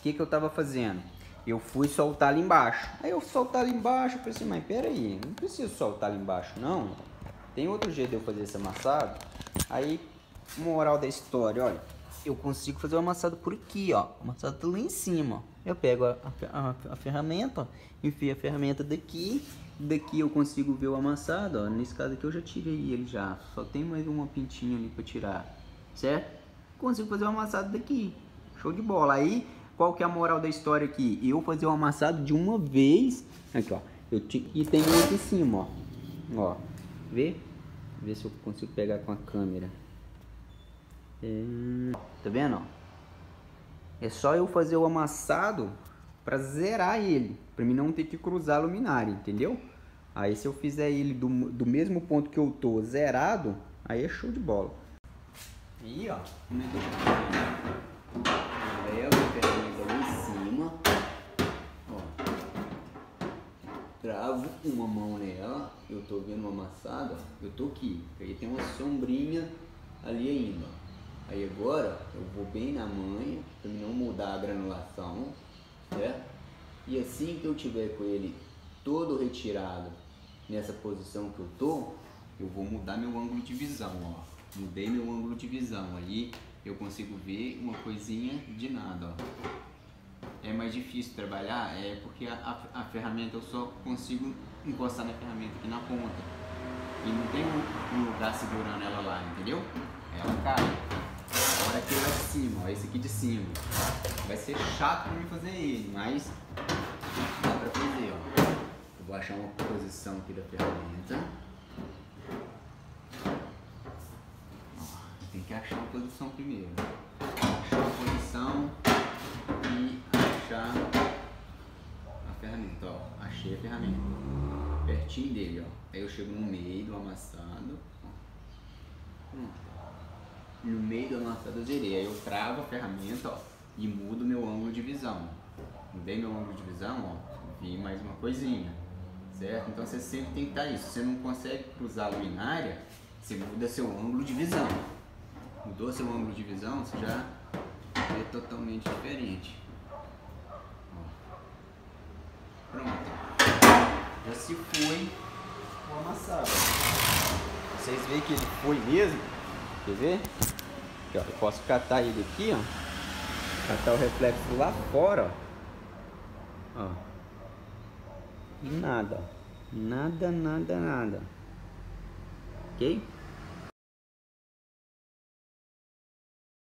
o que, que eu tava fazendo? Eu fui soltar ali embaixo. Aí eu soltar ali embaixo, eu pensei, mas pera aí, não preciso soltar ali embaixo não. Tem outro jeito de eu fazer esse amassado. Aí, moral da história, olha. Eu consigo fazer o amassado por aqui, ó. Amassado lá em cima. Eu pego a, a, a, ferramenta, ó, enfio a ferramenta daqui. Daqui eu consigo ver o amassado, ó. Nesse caso aqui eu já tirei ele já. Só tem mais uma pintinha ali pra tirar. Certo? Consigo fazer o amassado daqui. Show de bola. Aí, qual que é a moral da história aqui? Eu fazer o amassado de uma vez. Aqui, ó. Eu e tem um aqui em cima, ó. Ó. Vê? Vê se eu consigo pegar com a câmera. É... Tá vendo, ó? É só eu fazer o amassado para zerar ele, para mim não ter que cruzar a luminária, entendeu? Aí se eu fizer ele do, do mesmo ponto que eu tô zerado, aí é show de bola. Aí, ó, que eu Leva a lá em cima, ó. Travo uma mão nela, eu tô vendo uma amassada, eu tô aqui, aí tem uma sombrinha ali ainda. Aí agora eu vou bem na manha, para não mudar a granulação, certo? E assim que eu tiver com ele todo retirado nessa posição que eu tô, eu vou mudar meu ângulo de visão, ó. Mudei meu ângulo de visão, aí eu consigo ver uma coisinha de nada, ó. É mais difícil trabalhar, é porque a, a, a ferramenta eu só consigo encostar na ferramenta aqui na ponta. E não tem um, um lugar segurando ela lá, entendeu? Ela cai. Agora aquele lá de cima, esse aqui de cima. Vai ser chato pra mim fazer ele, mas dá pra fazer, ó. Eu vou achar uma posição aqui da ferramenta. Ó, tem que achar uma posição primeiro. Achar a posição e achar a ferramenta, ó. Achei a ferramenta. Pertinho dele, ó. Aí eu chego no meio do amassado. No meio da nossa doseria. Aí eu travo a ferramenta ó, e mudo meu ângulo de visão. Mudei meu ângulo de visão, ó, vi mais uma coisinha, certo? Então você sempre tem que estar isso. Se você não consegue cruzar a luminária, você muda seu ângulo de visão. Mudou seu ângulo de visão, você já é totalmente diferente. Ó. Pronto. Já se foi o amassado. Vocês veem que ele foi mesmo? Quer ver? Eu posso catar ele aqui, ó. Catar o reflexo lá fora, ó. ó. Nada. Nada, nada, nada. Ok?